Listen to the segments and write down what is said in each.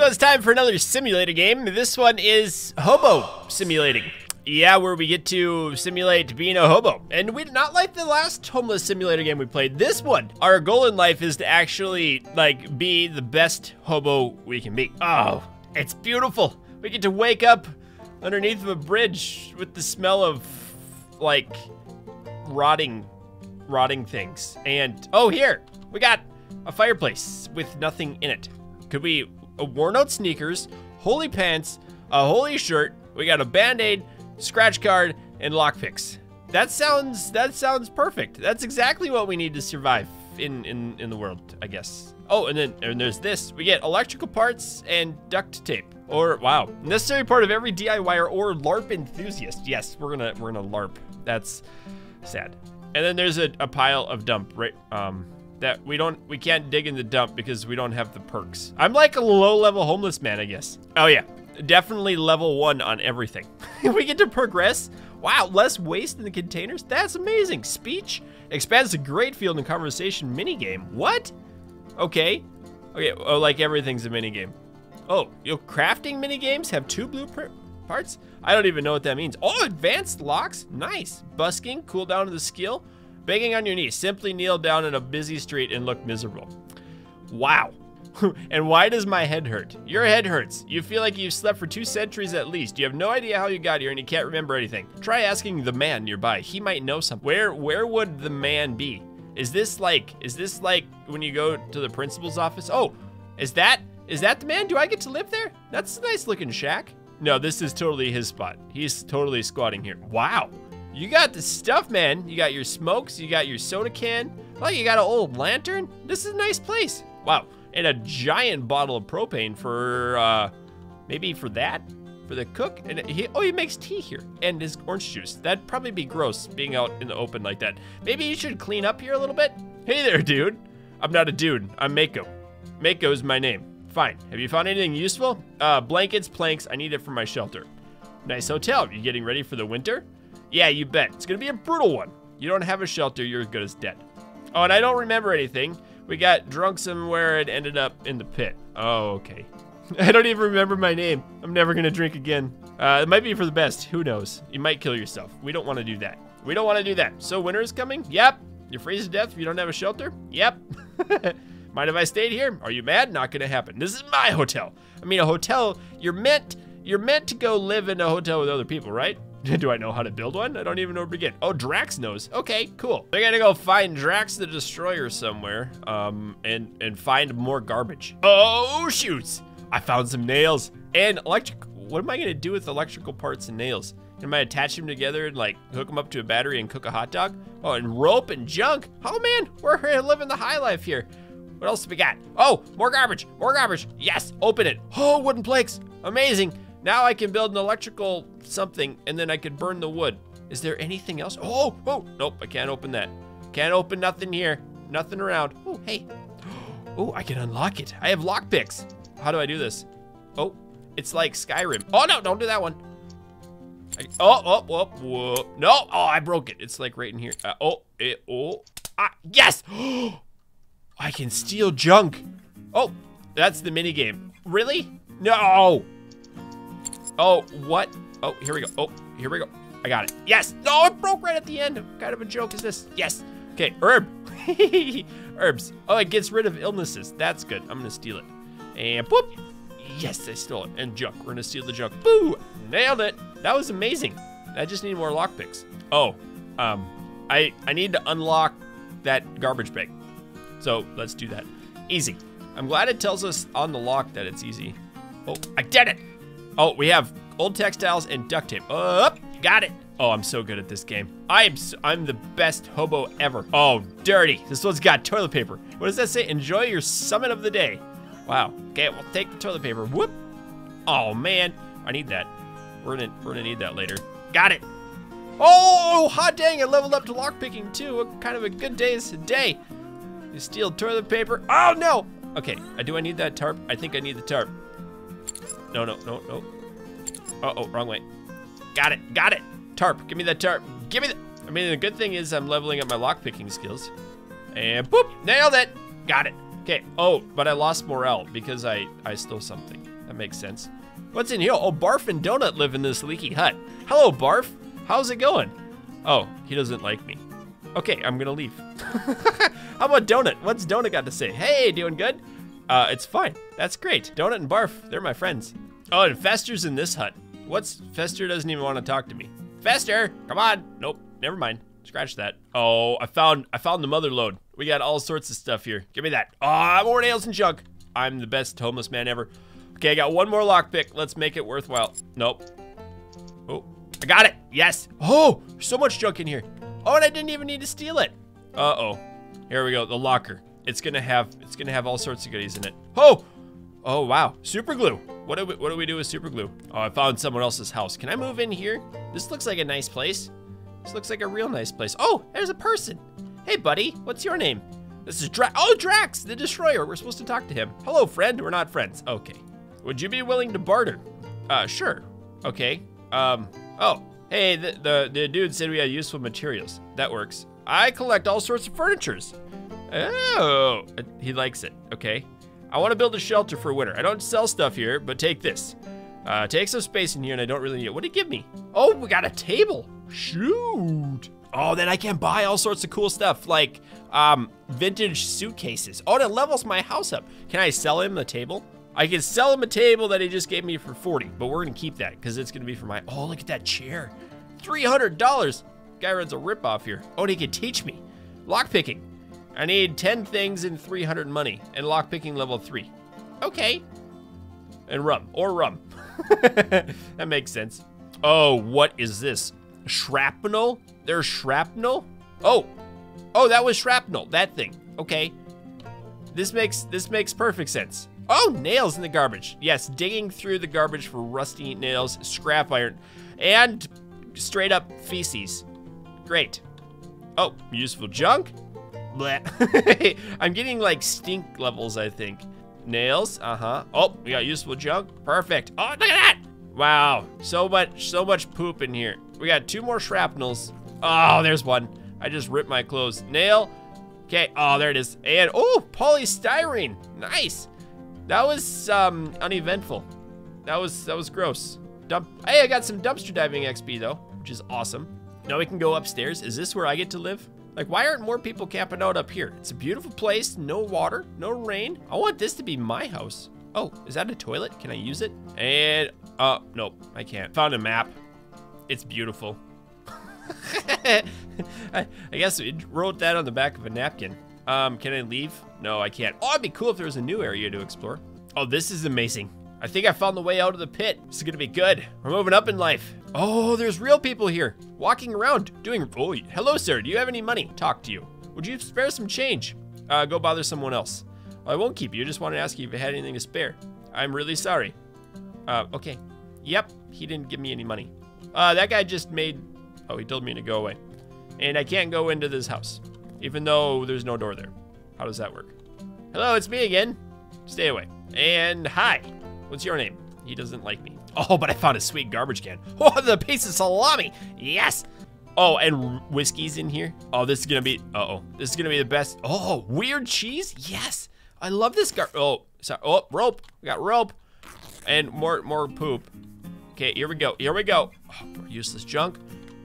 So it's time for another simulator game. This one is hobo simulating. Yeah, where we get to simulate being a hobo. And we not like the last homeless simulator game we played. This one, our goal in life is to actually like be the best hobo we can be. Oh, it's beautiful. We get to wake up underneath a bridge with the smell of like rotting rotting things. And oh here, we got a fireplace with nothing in it. Could we worn out sneakers, holy pants, a holy shirt, we got a band-aid, scratch card, and lockpicks. That sounds that sounds perfect. That's exactly what we need to survive in in in the world, I guess. Oh, and then and there's this. We get electrical parts and duct tape. Or wow, necessary part of every DIYer or LARP enthusiast. Yes, we're gonna we're gonna LARP. That's sad. And then there's a, a pile of dump right um that we don't we can't dig in the dump because we don't have the perks. I'm like a low-level homeless man, I guess. Oh yeah, definitely level one on everything. we get to progress. Wow, less waste in the containers. That's amazing. Speech expands the great field and conversation minigame. What? Okay. Okay, oh, like everything's a minigame. Oh, your crafting minigames have two blueprint parts? I don't even know what that means. Oh, advanced locks? Nice. Busking, cool down to the skill. Begging on your knees. Simply kneel down in a busy street and look miserable. Wow. and why does my head hurt? Your head hurts. You feel like you've slept for two centuries at least. You have no idea how you got here and you can't remember anything. Try asking the man nearby. He might know something. Where where would the man be? Is this like is this like when you go to the principal's office? Oh, is that is that the man? Do I get to live there? That's a nice looking shack. No, this is totally his spot. He's totally squatting here. Wow. You got the stuff, man. You got your smokes, you got your soda can. Oh, you got an old lantern. This is a nice place. Wow. And a giant bottle of propane for, uh, maybe for that? For the cook? And he, oh, he makes tea here. And his orange juice. That'd probably be gross, being out in the open like that. Maybe you should clean up here a little bit? Hey there, dude. I'm not a dude. I'm Mako. Mako's my name. Fine. Have you found anything useful? Uh, blankets, planks. I need it for my shelter. Nice hotel. You getting ready for the winter? Yeah, you bet. It's gonna be a brutal one. You don't have a shelter, you're as good as dead. Oh, and I don't remember anything. We got drunk somewhere and ended up in the pit. Oh, okay. I don't even remember my name. I'm never gonna drink again. Uh, it might be for the best, who knows? You might kill yourself. We don't wanna do that. We don't wanna do that. So winter is coming? Yep. You freeze to death if you don't have a shelter? Yep. Mind if I stayed here? Are you mad? Not gonna happen. This is my hotel. I mean, a hotel, you're meant, you're meant to go live in a hotel with other people, right? Do I know how to build one? I don't even know where to begin. Oh, Drax knows. Okay, cool. They're gonna go find Drax the Destroyer somewhere, um, and, and find more garbage. Oh, shoots. I found some nails and electric. What am I gonna do with electrical parts and nails? Am I attach them together and like hook them up to a battery and cook a hot dog? Oh, and rope and junk. Oh man, we're living the high life here. What else do we got? Oh, more garbage, more garbage. Yes, open it. Oh, wooden planks. Amazing. Now I can build an electrical something and then I can burn the wood. Is there anything else? Oh, oh, nope, I can't open that. Can't open nothing here. Nothing around. Oh, hey. Oh, I can unlock it. I have lockpicks. How do I do this? Oh, it's like Skyrim. Oh, no, don't do that one. I, oh, oh, whoa, whoa. No, oh, I broke it. It's like right in here. Uh, oh, it, oh, ah, yes. I can steal junk. Oh, that's the mini game. Really? No. Oh, what? Oh, here we go. Oh, here we go. I got it. Yes. No, it broke right at the end. What kind of a joke is this? Yes. Okay, herb. Herbs. Oh, it gets rid of illnesses. That's good. I'm gonna steal it. And boop. Yes, I stole it. And junk. We're gonna steal the junk. Boo! Nailed it. That was amazing. I just need more lockpicks. Oh, um, I I need to unlock that garbage bag. So let's do that. Easy. I'm glad it tells us on the lock that it's easy. Oh, I did it. Oh, we have old textiles and duct tape. Up, oh, got it. Oh, I'm so good at this game. I am I'm the best hobo ever. Oh, dirty. This one's got toilet paper. What does that say? Enjoy your summit of the day. Wow. Okay, we'll take the toilet paper. Whoop. Oh man, I need that. We're gonna we're gonna need that later. Got it. Oh, hot dang! I leveled up to lockpicking too. What kind of a good day is today? You steal toilet paper. Oh no. Okay, uh, do I need that tarp? I think I need the tarp. No, no, no, no. Uh oh, wrong way. Got it, got it. Tarp, give me that tarp. Give me the. I mean, the good thing is I'm leveling up my lockpicking skills. And boop, nailed it. Got it. Okay. Oh, but I lost morale because I, I stole something. That makes sense. What's in here? Oh, Barf and Donut live in this leaky hut. Hello, Barf. How's it going? Oh, he doesn't like me. Okay, I'm gonna leave. How about Donut? What's Donut got to say? Hey, doing good? Uh, it's fine. That's great. Donut and Barf, they're my friends. Oh, and Fester's in this hut. What's Fester doesn't even want to talk to me. Fester, come on. Nope, never mind. Scratch that. Oh, I found I found the mother load. We got all sorts of stuff here. Give me that. Ah, oh, more nails and junk. I'm the best homeless man ever. Okay, I got one more lockpick. Let's make it worthwhile. Nope. Oh, I got it. Yes. Oh, so much junk in here. Oh, and I didn't even need to steal it. Uh-oh. Here we go, the locker. It's gonna have it's gonna have all sorts of goodies in it. Oh! Oh wow, super glue. What do we what do we do with super glue? Oh, I found someone else's house. Can I move in here? This looks like a nice place. This looks like a real nice place. Oh, there's a person. Hey buddy, what's your name? This is Drax. Oh, Drax, the destroyer. We're supposed to talk to him. Hello, friend. We're not friends. Okay. Would you be willing to barter? Uh, sure. Okay. Um, oh, hey, the, the, the dude said we had useful materials. That works. I collect all sorts of furnitures. Oh, he likes it. Okay. I want to build a shelter for winter. I don't sell stuff here, but take this. Uh, take some space in here and I don't really need it. What did he give me? Oh, we got a table. Shoot. Oh, then I can buy all sorts of cool stuff like um, vintage suitcases. Oh, that levels my house up. Can I sell him the table? I can sell him a table that he just gave me for 40, but we're gonna keep that because it's gonna be for my, oh, look at that chair. $300. Guy runs a ripoff here. Oh, and he can teach me. Lockpicking. I need 10 things and 300 money and lockpicking level three. Okay. And rum, or rum. that makes sense. Oh, what is this? Shrapnel? There's shrapnel? Oh, oh, that was shrapnel, that thing. Okay. This makes, this makes perfect sense. Oh, nails in the garbage. Yes, digging through the garbage for rusty nails, scrap iron, and straight up feces. Great. Oh, useful junk? Bleh. I'm getting like stink levels, I think. Nails, uh-huh. Oh, we got useful junk. Perfect. Oh, look at that! Wow, so much, so much poop in here. We got two more shrapnels. Oh, there's one. I just ripped my clothes. Nail. Okay, oh, there it is. And, oh, polystyrene. Nice. That was um, uneventful. That was that was gross. Dump. Hey, I got some dumpster diving XP though, which is awesome. Now we can go upstairs. Is this where I get to live? Like, why aren't more people camping out up here? It's a beautiful place, no water, no rain. I want this to be my house. Oh, is that a toilet? Can I use it? And, uh, nope, I can't. Found a map. It's beautiful. I, I guess we wrote that on the back of a napkin. Um, can I leave? No, I can't. Oh, it'd be cool if there was a new area to explore. Oh, this is amazing. I think I found the way out of the pit. This is gonna be good. We're moving up in life. Oh, there's real people here, walking around, doing, oh, hello, sir. Do you have any money? Talk to you. Would you spare some change? Uh, go bother someone else. Well, I won't keep you. I just wanted to ask you if you had anything to spare. I'm really sorry. Uh, okay. Yep, he didn't give me any money. Uh, that guy just made, oh, he told me to go away. And I can't go into this house, even though there's no door there. How does that work? Hello, it's me again. Stay away. And hi. What's your name? He doesn't like me. Oh, but I found a sweet garbage can. Oh, the piece of salami. Yes. Oh, and whiskey's in here. Oh, this is gonna be, uh-oh. This is gonna be the best. Oh, weird cheese? Yes. I love this gar, oh, sorry. Oh, rope. We got rope. And more, more poop. Okay, here we go. Here we go. Oh, useless junk.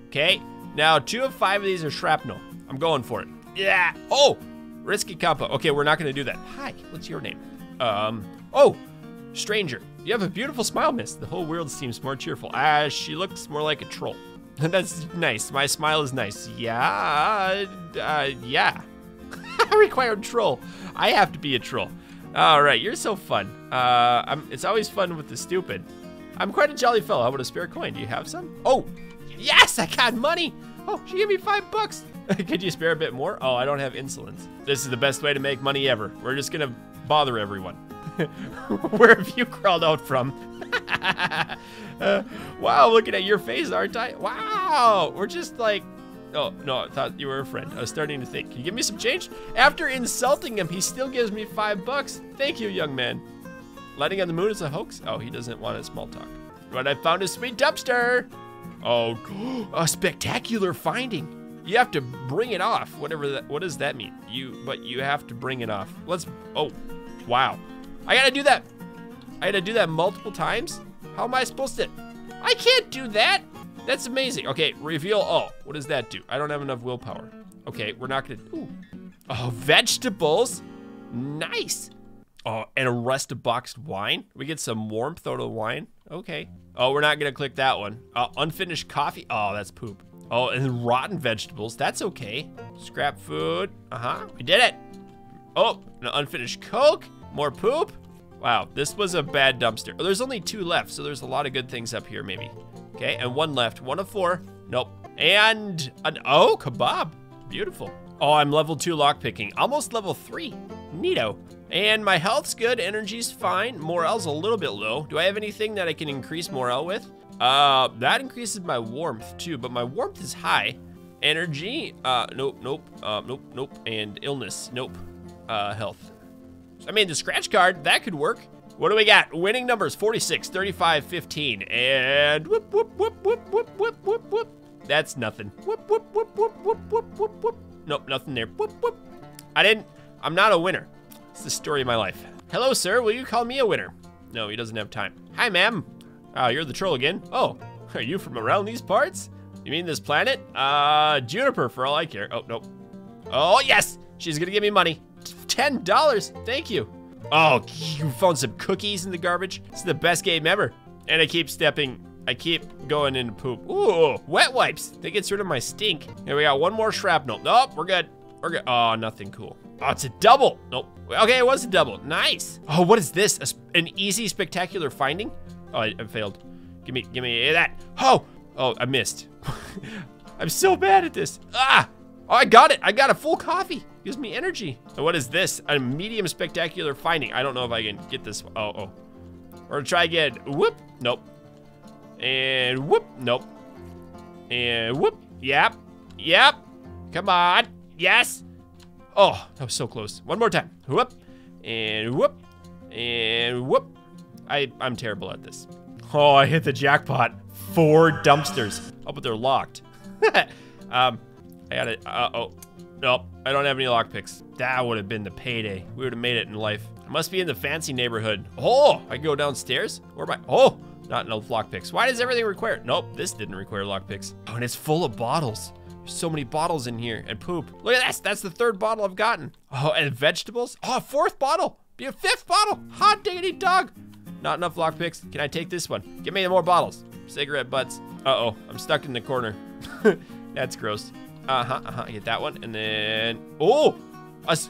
Okay. Now, two of five of these are shrapnel. I'm going for it. Yeah. Oh, risky compo. Okay, we're not gonna do that. Hi, what's your name? Um, oh, stranger. You have a beautiful smile, miss. The whole world seems more cheerful. Ah, she looks more like a troll. That's nice. My smile is nice. Yeah, uh, yeah. Required troll. I have to be a troll. All right, you're so fun. Uh, I'm, it's always fun with the stupid. I'm quite a jolly fellow. How about a spare coin? Do you have some? Oh, yes, I got money. Oh, she gave me five bucks. Could you spare a bit more? Oh, I don't have insolence. This is the best way to make money ever. We're just gonna bother everyone. Where have you crawled out from? uh, wow, looking at your face, aren't I? Wow, we're just like, oh, no, I thought you were a friend. I was starting to think, can you give me some change? After insulting him, he still gives me five bucks. Thank you, young man. Lighting on the moon is a hoax? Oh, he doesn't want a small talk. But I found a sweet dumpster. Oh, a spectacular finding. You have to bring it off. Whatever that. What does that mean? You, but you have to bring it off. Let's. Oh, wow. I gotta do that. I gotta do that multiple times. How am I supposed to? I can't do that. That's amazing. Okay, reveal all. What does that do? I don't have enough willpower. Okay, we're not gonna. Ooh. Oh, vegetables. Nice. Oh, and a rest of boxed wine. We get some warmth out of the wine. Okay. Oh, we're not gonna click that one. Uh, unfinished coffee. Oh, that's poop. Oh, and rotten vegetables. That's okay. Scrap food. Uh-huh. We did it. Oh, an unfinished Coke. More poop. Wow, this was a bad dumpster. Oh, there's only two left, so there's a lot of good things up here, maybe. Okay, and one left. One of four. Nope. And an oh, kebab. Beautiful. Oh, I'm level two lockpicking. Almost level three. Neato. And my health's good, energy's fine. Morale's a little bit low. Do I have anything that I can increase morale with? Uh, that increases my warmth too, but my warmth is high. Energy, uh, nope, nope, uh, nope, nope, and illness, nope. Uh, health. I mean, the scratch card, that could work. What do we got? Winning numbers, 46, 35, 15, and whoop, whoop, whoop, whoop, whoop, whoop, whoop, whoop. That's nothing. Whoop, whoop, whoop, whoop, whoop, whoop, whoop, whoop. Nope, nothing there. Whoop, whoop. I didn't, I'm not a winner. It's the story of my life. Hello, sir, will you call me a winner? No, he doesn't have time. Hi, ma'am. Ah, you're the troll again. Oh, are you from around these parts? You mean this planet? Uh, Jupiter for all I care. Oh, nope. Oh, yes, she's gonna give me money. $10, thank you. Oh, you found some cookies in the garbage? It's the best game ever. And I keep stepping, I keep going into poop. Ooh, wet wipes. That gets rid of my stink. Here we got one more shrapnel. Nope, we're good. We're good. Oh, nothing cool. Oh, it's a double. Nope. Okay, it was a double. Nice. Oh, what is this? A, an easy, spectacular finding? Oh, I, I failed. Give me, give me that. Oh, oh, I missed. I'm so bad at this. Ah! Oh, I got it. I got a full coffee. Gives me energy. And what is this? A medium spectacular finding. I don't know if I can get this. Oh, oh. Or try again. Whoop. Nope. And whoop. Nope. And whoop. Yep. Yep. Come on. Yes. Oh, that was so close. One more time. Whoop. And whoop. And whoop. I, I'm terrible at this. Oh, I hit the jackpot. Four dumpsters. Oh, but they're locked. um, I got it. Uh oh. Nope, I don't have any lockpicks. That would have been the payday. We would have made it in life. I must be in the fancy neighborhood. Oh, I go downstairs? Where am I? Oh, not enough lockpicks. Why does everything require? Nope, this didn't require lockpicks. Oh, and it's full of bottles. There's so many bottles in here and poop. Look at this. That's the third bottle I've gotten. Oh, and vegetables. Oh, fourth bottle. Be a fifth bottle. Hot diggity dog. Not enough lockpicks. Can I take this one? Give me more bottles. Cigarette butts. Uh-oh, I'm stuck in the corner. That's gross. Uh-huh, uh-huh, get that one. And then, oh,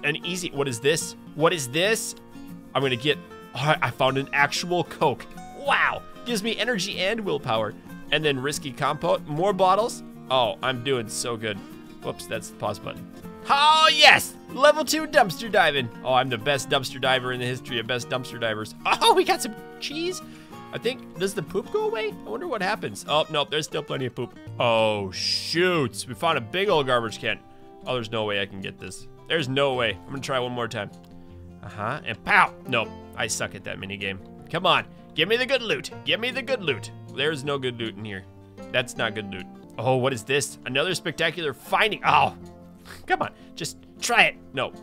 an easy, what is this? What is this? I'm gonna get, oh, I found an actual Coke. Wow, gives me energy and willpower. And then risky compote, more bottles. Oh, I'm doing so good. Whoops, that's the pause button. Oh, yes! Level 2 dumpster diving. Oh, I'm the best dumpster diver in the history of best dumpster divers. Oh, we got some cheese. I think, does the poop go away? I wonder what happens. Oh, nope, there's still plenty of poop. Oh, shoot. We found a big old garbage can. Oh, there's no way I can get this. There's no way. I'm gonna try one more time. Uh-huh, and pow! Nope, I suck at that mini game. Come on, give me the good loot. Give me the good loot. There's no good loot in here. That's not good loot. Oh, what is this? Another spectacular finding. Oh, come on, just try it. No.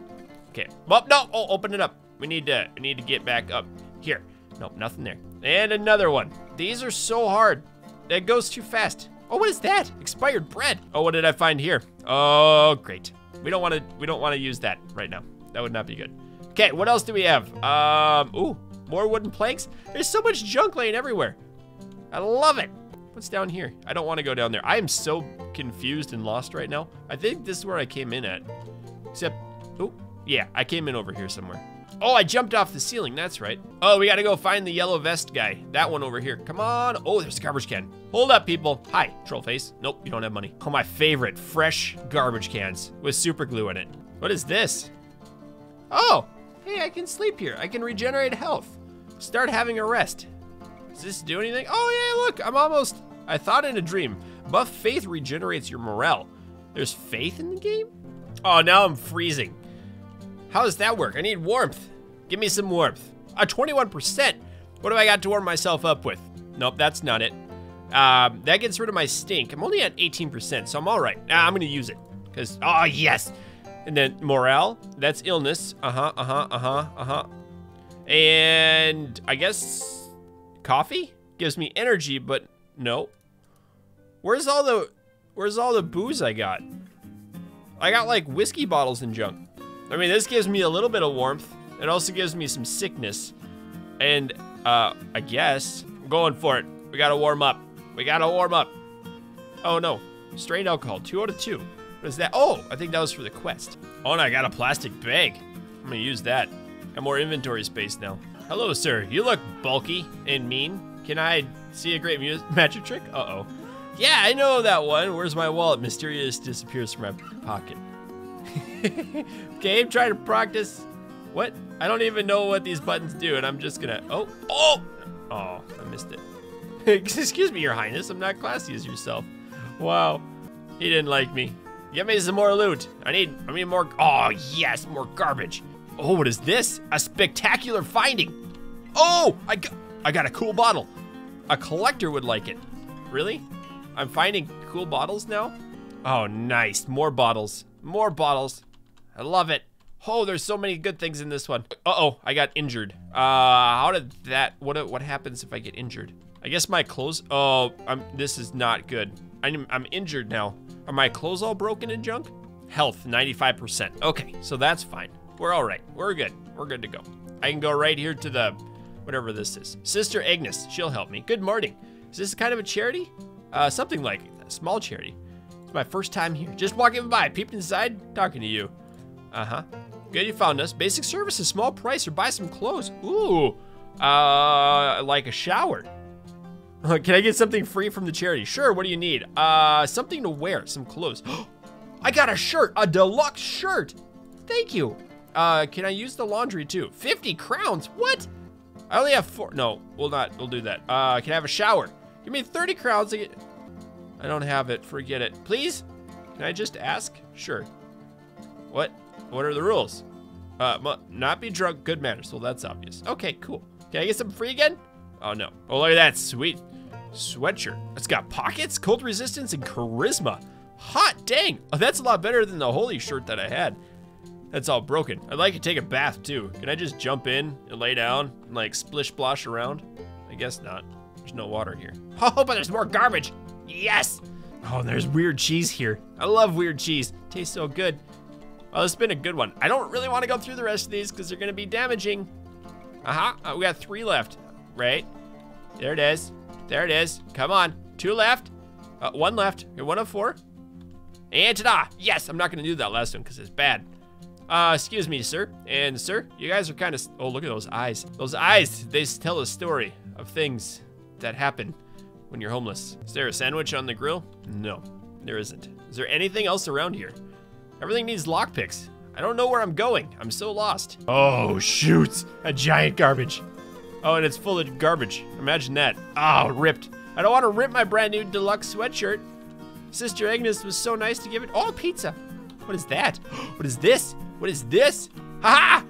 Okay. Well, no. Oh, open it up. We need to. We need to get back up here. Nope, nothing there. And another one. These are so hard. It goes too fast. Oh, what is that? Expired bread. Oh, what did I find here? Oh, great. We don't want to. We don't want to use that right now. That would not be good. Okay, what else do we have? Um, ooh, more wooden planks. There's so much junk laying everywhere. I love it. What's down here? I don't want to go down there. I am so confused and lost right now. I think this is where I came in at. Except, oh, yeah, I came in over here somewhere. Oh, I jumped off the ceiling, that's right. Oh, we gotta go find the yellow vest guy. That one over here, come on. Oh, there's a garbage can. Hold up, people. Hi, troll face. Nope, you don't have money. Oh, my favorite, fresh garbage cans with super glue in it. What is this? Oh, hey, I can sleep here. I can regenerate health. Start having a rest. Does this do anything? Oh yeah, look, I'm almost, I thought in a dream. Buff faith regenerates your morale. There's faith in the game? Oh, now I'm freezing. How does that work? I need warmth. Give me some warmth. A 21%. What do I got to warm myself up with? Nope, that's not it. Um, that gets rid of my stink. I'm only at 18%, so I'm all right. Ah, I'm gonna use it. Because, oh, yes. And then morale, that's illness. Uh-huh, uh-huh, uh-huh, uh-huh. And I guess coffee gives me energy, but no. Where's all the, where's all the booze I got? I got like whiskey bottles and junk. I mean, this gives me a little bit of warmth. It also gives me some sickness. And, uh, I guess, I'm going for it. We gotta warm up. We gotta warm up. Oh no, strained alcohol, two out of two. What is that? Oh, I think that was for the quest. Oh, and I got a plastic bag. I'm gonna use that. Got more inventory space now. Hello, sir. You look bulky and mean. Can I see a great magic trick? Uh-oh. Yeah, I know that one. Where's my wallet? Mysterious disappears from my pocket. okay, I'm to practice. What? I don't even know what these buttons do, and I'm just gonna. Oh, oh, oh! I missed it. Excuse me, Your Highness. I'm not classy as yourself. Wow, he didn't like me. Get me some more loot. I need. I need more. Oh yes, more garbage. Oh, what is this? A spectacular finding. Oh, I got. I got a cool bottle. A collector would like it. Really? I'm finding cool bottles now? Oh, nice. More bottles. More bottles. I love it. Oh, there's so many good things in this one. Uh-oh, I got injured. Uh, how did that, what what happens if I get injured? I guess my clothes, oh, I'm, this is not good. I'm, I'm injured now. Are my clothes all broken and junk? Health, 95%. Okay, so that's fine. We're all right. We're good. We're good to go. I can go right here to the, whatever this is. Sister Agnes, she'll help me. Good morning. Is this kind of a charity? Uh, something like a small charity. It's my first time here. Just walking by, peeped inside, talking to you. Uh-huh. Good you found us. Basic services, small price, or buy some clothes. Ooh. Uh, like a shower. Can I get something free from the charity? Sure, what do you need? Uh, something to wear, some clothes. I got a shirt, a deluxe shirt. Thank you. Uh, can I use the laundry too? 50 crowns, what? I only have four, no, we'll not, we'll do that. Uh, can I have a shower? Give me 30 crowns get... I don't have it. Forget it. Please? Can I just ask? Sure. What? What are the rules? Uh, not be drunk, good manners. Well, that's obvious. Okay, cool. Can I get some free again? Oh, no. Oh, look at that. Sweet sweatshirt. It's got pockets, cold resistance, and charisma. Hot dang. Oh, that's a lot better than the holy shirt that I had. That's all broken. I'd like to take a bath, too. Can I just jump in and lay down and, like, splish-splosh around? I guess not. There's no water here. Oh, but there's more garbage. Yes. Oh, there's weird cheese here. I love weird cheese. Tastes so good. Well, it's been a good one. I don't really want to go through the rest of these because they're going to be damaging. Uh-huh. Uh, we got three left, right? There it is. There it is. Come on. Two left. Uh, one left. You're one of four. And ta-da! Yes, I'm not going to do that last one because it's bad. Uh, excuse me, sir. And sir, you guys are kind of... Oh, look at those eyes. Those eyes, they tell a story of things that happen when you're homeless. Is there a sandwich on the grill? No, there isn't. Is there anything else around here? Everything needs lockpicks. I don't know where I'm going. I'm so lost. Oh, shoot. A giant garbage. Oh, and it's full of garbage. Imagine that. Oh, ripped. I don't want to rip my brand new deluxe sweatshirt. Sister Agnes was so nice to give it. Oh, pizza. What is that? What is this? What is this? Ha ha!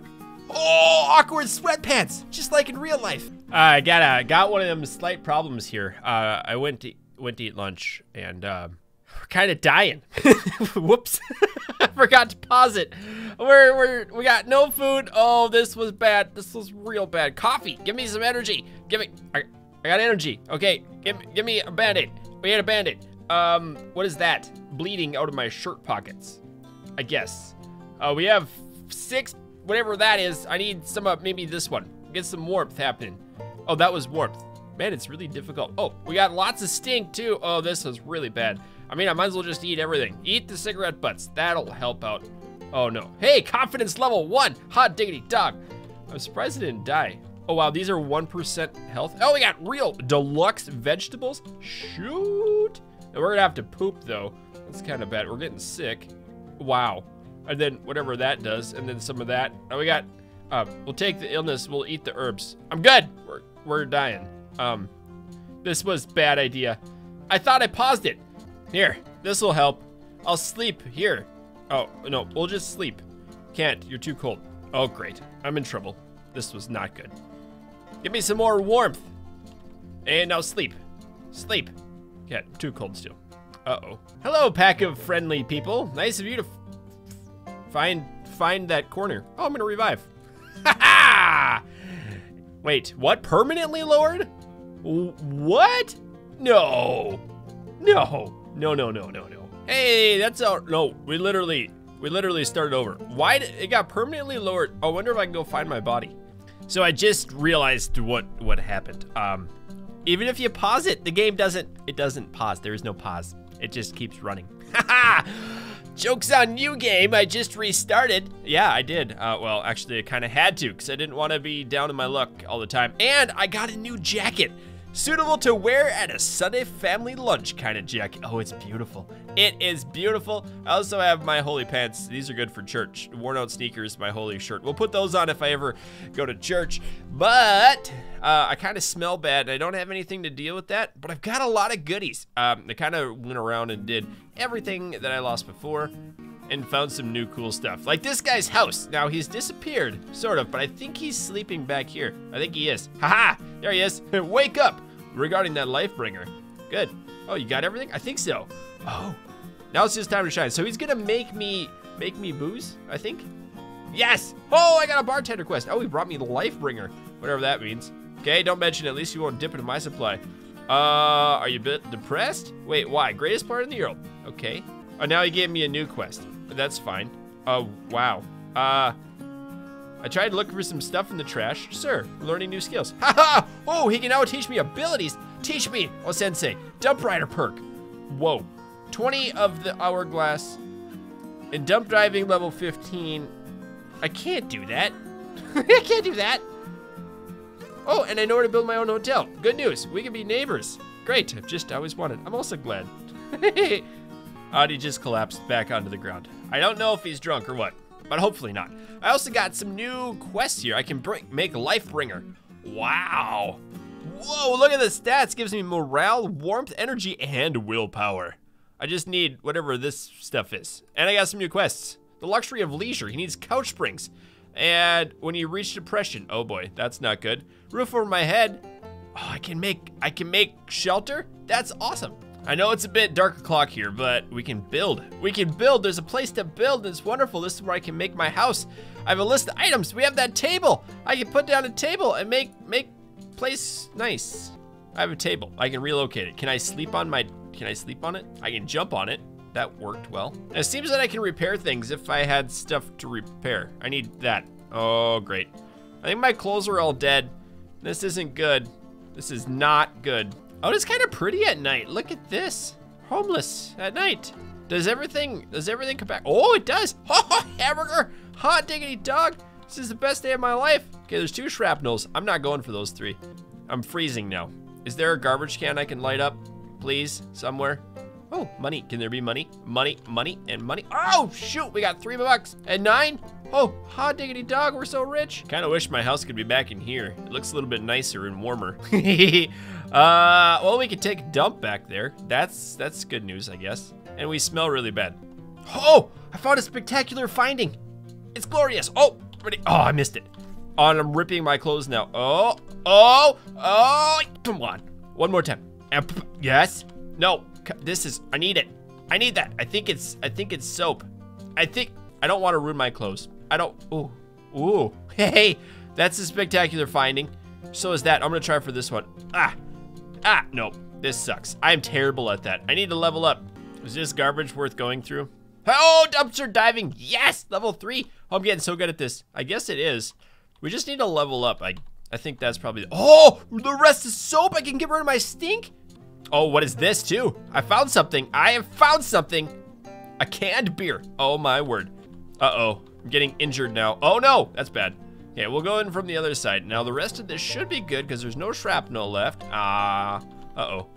Oh, awkward sweatpants, just like in real life. Uh, I got a got one of them slight problems here. Uh, I went to went to eat lunch and uh, we're kind of dying. Whoops, forgot to pause it. We're we're we got no food. Oh, this was bad. This was real bad. Coffee. Give me some energy. Give me. I, I got energy. Okay, give give me a band-aid. We had a band-aid. Um, what is that? Bleeding out of my shirt pockets. I guess. Uh, we have six whatever that is, I need some of maybe this one. Get some warmth happening. Oh, that was warmth. Man, it's really difficult. Oh, we got lots of stink too. Oh, this is really bad. I mean, I might as well just eat everything. Eat the cigarette butts. That'll help out. Oh no. Hey, confidence level one. Hot diggity dog. I'm surprised it didn't die. Oh wow, these are 1% health. Oh, we got real deluxe vegetables. Shoot. we're gonna have to poop though. That's kind of bad. We're getting sick. Wow and then whatever that does, and then some of that. Oh, we got, uh, we'll take the illness, we'll eat the herbs. I'm good. We're, dying. Um, this was bad idea. I thought I paused it. Here, this will help. I'll sleep here. Oh, no, we'll just sleep. Can't, you're too cold. Oh, great. I'm in trouble. This was not good. Give me some more warmth. And now sleep. Sleep. Yeah, too cold still. Uh-oh. Hello, pack of friendly people. Nice of you to find find that corner. Oh, I'm gonna revive. Ha ha! Wait, what? Permanently lowered? What? No. No. No, no, no, no, no. Hey, that's our, no, we literally, we literally started over. Why, did, it got permanently lowered. I wonder if I can go find my body. So I just realized what, what happened. Um, even if you pause it, the game doesn't, it doesn't pause. There is no pause. It just keeps running. Haha! Joke's on you, game. I just restarted. Yeah, I did. Uh, well, actually, I kind of had to because I didn't want to be down in my luck all the time. And I got a new jacket. Suitable to wear at a Sunday family lunch kind of jacket. Oh, it's beautiful. It is beautiful. I also have my holy pants. These are good for church. Worn out sneakers, my holy shirt. We'll put those on if I ever go to church. But uh, I kind of smell bad. I don't have anything to deal with that, but I've got a lot of goodies. Um, I kind of went around and did everything that I lost before and found some new cool stuff. Like this guy's house. Now he's disappeared, sort of, but I think he's sleeping back here. I think he is. Haha, there he is. Wake up regarding that life bringer. Good. Oh, you got everything? I think so. Oh, now it's just time to shine. So he's gonna make me, make me booze, I think. Yes! Oh, I got a bartender quest. Oh, he brought me the life bringer, whatever that means. Okay, don't mention it. At least you won't dip into my supply. Uh, are you a bit depressed? Wait, why? Greatest part in the world. Okay. Oh, now he gave me a new quest. That's fine. Oh, wow. Uh, I tried looking for some stuff in the trash. Sir, learning new skills. Haha! oh, he can now teach me abilities. Teach me, oh sensei. Dump rider perk. Whoa. 20 of the hourglass. And dump driving level 15. I can't do that. I can't do that. Oh, and I know where to build my own hotel. Good news, we can be neighbors. Great, I've just always wanted. I'm also glad. Audie just collapsed back onto the ground. I don't know if he's drunk or what, but hopefully not. I also got some new quests here. I can bring, make Lifebringer. Wow. Whoa, look at the stats. Gives me morale, warmth, energy, and willpower. I just need whatever this stuff is. And I got some new quests. The luxury of leisure. He needs couch springs. And when you reach depression, oh boy, that's not good. Roof over my head. Oh, I can make I can make shelter. That's awesome. I know it's a bit dark o'clock here, but we can build. We can build. There's a place to build. It's wonderful. This is where I can make my house. I have a list of items. We have that table. I can put down a table and make make place nice. I have a table. I can relocate it. Can I sleep on my? Can I sleep on it? I can jump on it. That worked well. It seems that I can repair things if I had stuff to repair. I need that. Oh, great. I think my clothes are all dead. This isn't good. This is not good. Oh, it's kind of pretty at night. Look at this. Homeless at night. Does everything, does everything come back? Oh, it does. Oh, hamburger. Hot diggity dog. This is the best day of my life. Okay, there's two shrapnels. I'm not going for those three. I'm freezing now. Is there a garbage can I can light up, please, somewhere? Oh, money. Can there be money? Money, money, and money. Oh, shoot. We got three bucks. And nine? Oh, hot diggity dog. We're so rich. Kind of wish my house could be back in here. It looks a little bit nicer and warmer. uh, well, we could take dump back there. That's, that's good news, I guess. And we smell really bad. Oh, I found a spectacular finding. It's glorious. Oh, ready. Oh, I missed it. Oh, and I'm ripping my clothes now. Oh, oh, oh, come on. One more time. Yes. No, this is, I need it. I need that. I think it's, I think it's soap. I think, I don't want to ruin my clothes. I don't, ooh, ooh. Hey, that's a spectacular finding. So is that. I'm going to try for this one. Ah, ah, no, this sucks. I am terrible at that. I need to level up. Is this garbage worth going through? Oh, dumpster diving. Yes, level three. Oh, I'm getting so good at this. I guess it is. We just need to level up. I, I think that's probably, oh, the rest is soap. I can get rid of my stink. Oh, what is this too? I found something. I have found something. A canned beer. Oh my word. Uh-oh. I'm getting injured now. Oh no, that's bad. Okay, we'll go in from the other side. Now the rest of this should be good because there's no shrapnel left. Ah, uh-oh.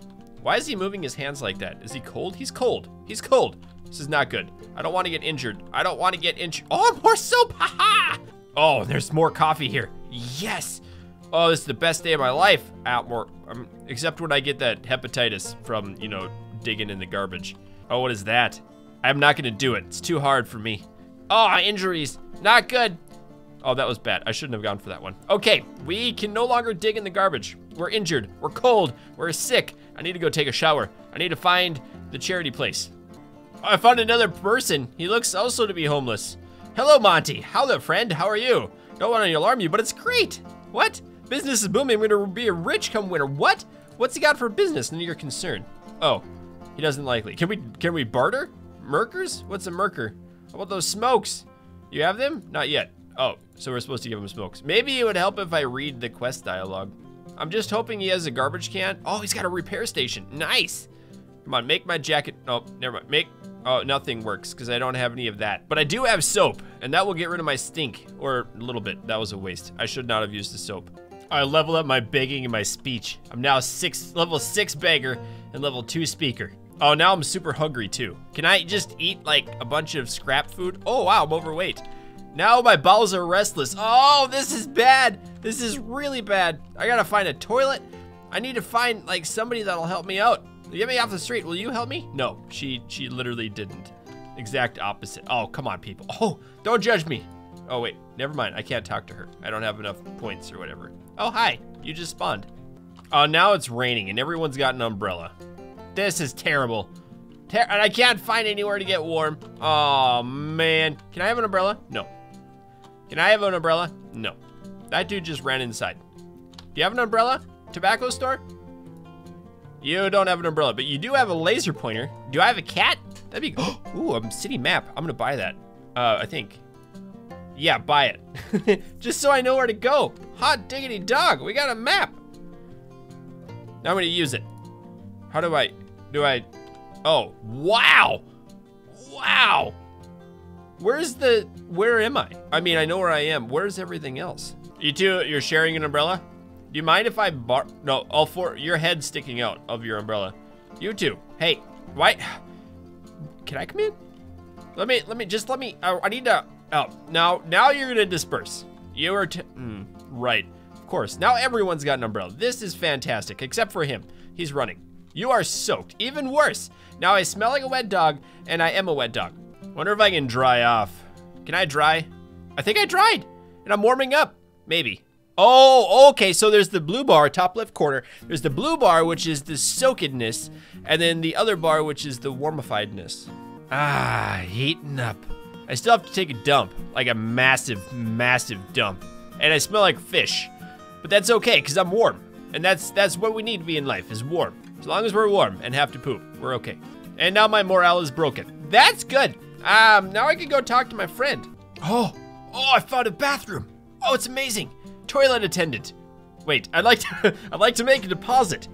Why is he moving his hands like that? Is he cold? He's cold. He's cold. This is not good. I don't want to get injured. I don't want to get injured. Oh, more soap. Ha ha. Oh, there's more coffee here. Yes. Oh, this is the best day of my life. Out more, um, except when I get that hepatitis from, you know, digging in the garbage. Oh, what is that? I'm not gonna do it. It's too hard for me. Oh, injuries. Not good. Oh, that was bad. I shouldn't have gone for that one. Okay, we can no longer dig in the garbage. We're injured. We're cold. We're sick. I need to go take a shower. I need to find the charity place. I found another person. He looks also to be homeless. Hello, Monty. Hello, friend. How are you? Don't want to alarm you, but it's great. What? Business is booming. I'm gonna be a rich come winter. What? What's he got for business? None of your concern. Oh, he doesn't likely. Can we can we barter? Merkers? What's a merker? How about those smokes? You have them? Not yet. Oh, so we're supposed to give him smokes. Maybe it would help if I read the quest dialogue. I'm just hoping he has a garbage can. Oh, he's got a repair station. Nice. Come on, make my jacket. Oh, never mind. Make. Oh, nothing works because I don't have any of that. But I do have soap, and that will get rid of my stink. Or a little bit. That was a waste. I should not have used the soap. I level up my begging and my speech. I'm now six, level six beggar and level two speaker. Oh, now I'm super hungry too. Can I just eat like a bunch of scrap food? Oh, wow, I'm overweight. Now my bowels are restless. Oh, this is bad. This is really bad. I gotta find a toilet. I need to find like somebody that'll help me out. Get me off the street. Will you help me? No, she she literally didn't. Exact opposite. Oh, come on, people. Oh, don't judge me. Oh, wait. Never mind. I can't talk to her. I don't have enough points or whatever. Oh, hi. You just spawned. Oh, now it's raining and everyone's got an umbrella. This is terrible. Ter and I can't find anywhere to get warm. Oh, man. Can I have an umbrella? No. Can I have an umbrella? No. That dude just ran inside. Do you have an umbrella? Tobacco store? You don't have an umbrella, but you do have a laser pointer. Do I have a cat? That'd be, ooh, a city map. I'm gonna buy that. Uh, I think. Yeah, buy it. Just so I know where to go. Hot diggity dog, we got a map. Now I'm gonna use it. How do I, do I, oh, wow. Wow. Where's the, where am I? I mean, I know where I am. Where's everything else? You two, you're sharing an umbrella? Do you mind if I bar, no, all four, your head sticking out of your umbrella. You two, hey, why, can I come in? Let me, let me, just let me, I, I need to, oh, now, now you're gonna disperse. You are, mm, right, of course. Now everyone's got an umbrella. This is fantastic, except for him. He's running. You are soaked, even worse. Now I smell like a wet dog, and I am a wet dog. Wonder if I can dry off. Can I dry? I think I dried, and I'm warming up, maybe. Oh, okay, so there's the blue bar, top left corner. There's the blue bar, which is the soakedness, and then the other bar, which is the warmifiedness. Ah, heating up. I still have to take a dump, like a massive, massive dump. And I smell like fish. But that's okay, because I'm warm. And that's that's what we need to be in life, is warm. As long as we're warm and have to poop, we're okay. And now my morale is broken. That's good. Um, now I can go talk to my friend. Oh, oh, I found a bathroom. Oh, it's amazing. Toilet attendant. Wait, I'd like to, I'd like to make a deposit.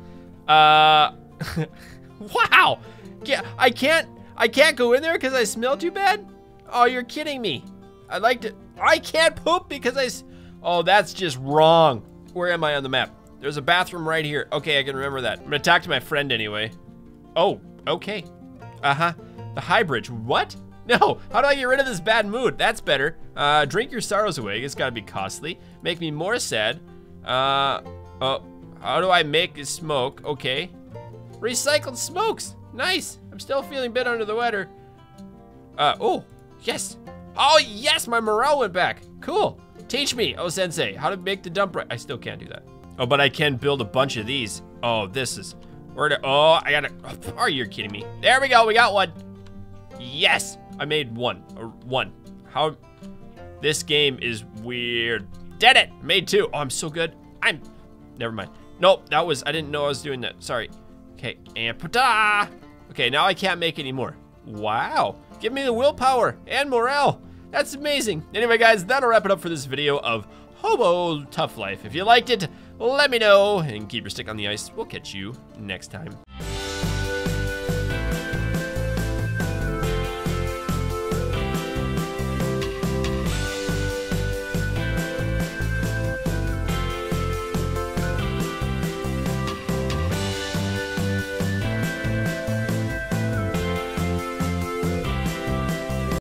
Uh, wow. Yeah, I can't, I can't go in there because I smell too bad? Oh, you're kidding me. I'd like to, I can't poop because I, oh, that's just wrong. Where am I on the map? There's a bathroom right here. Okay, I can remember that. I'm gonna talk to my friend anyway. Oh, okay. Uh-huh. The high bridge, what? No, how do I get rid of this bad mood? That's better. Uh, drink your sorrows away. It's gotta be costly. Make me more sad. Uh, oh, how do I make smoke? Okay. Recycled smokes. Nice. I'm still feeling a bit under the weather. Uh, oh, yes. Oh, yes, my morale went back. Cool. Teach me, oh sensei, how to make the dump right. I still can't do that. Oh, but I can build a bunch of these. Oh, this is, where to, oh, I gotta, oh, are you kidding me? There we go, we got one. Yes, I made one, one. How, this game is weird. Did it, made two. Oh, I'm so good. I'm, never mind. Nope, that was, I didn't know I was doing that, sorry. Okay, and ta ah! Okay, now I can't make any more. Wow, give me the willpower and morale. That's amazing. Anyway, guys, that'll wrap it up for this video of Hobo Tough Life. If you liked it, let me know and keep your stick on the ice. We'll catch you next time.